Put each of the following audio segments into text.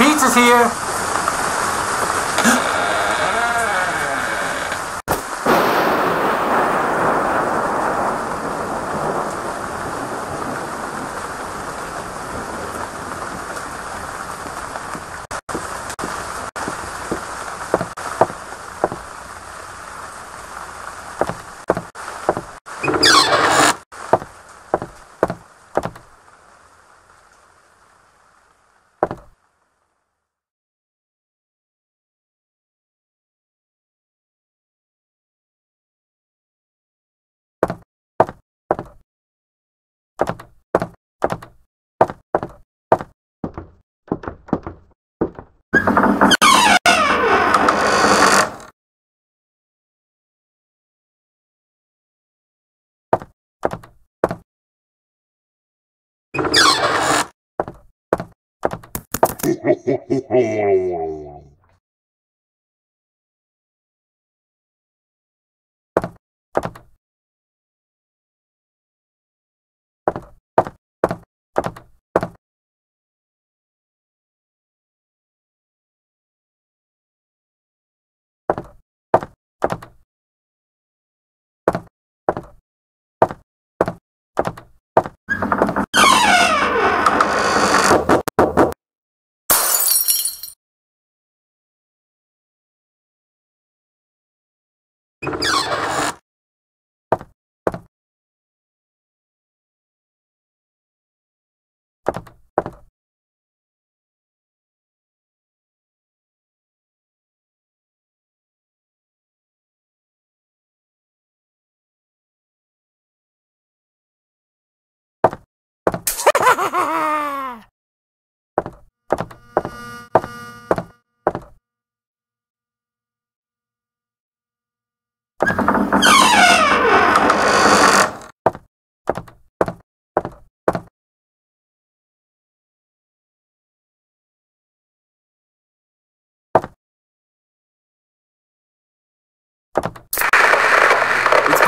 Pizza's here. おほほほほほほほ ha ha ha!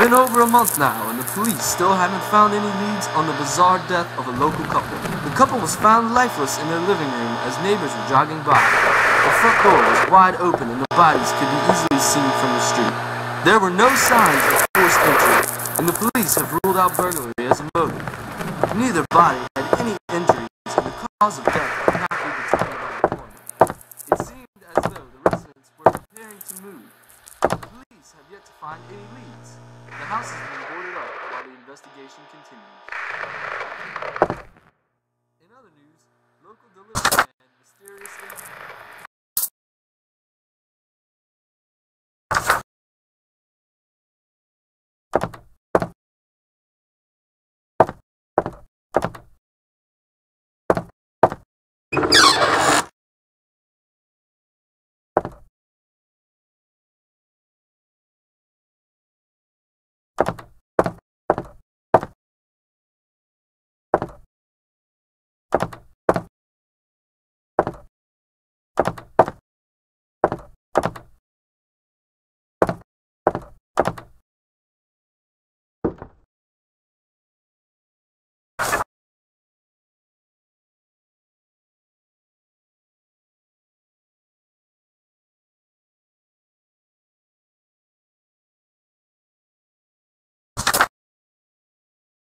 Been over a month now, and the police still haven't found any leads on the bizarre death of a local couple. The couple was found lifeless in their living room as neighbors were jogging by. The front door was wide open, and the bodies could be easily seen from the street. There were no signs of forced entry, and the police have ruled out burglary as a motive. Neither body had any injuries, and the cause of death could not be determined by the coroner. It seemed as though the residents were preparing to move. The police have yet to find any continues. In other news, local delivery man mysteriously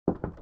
you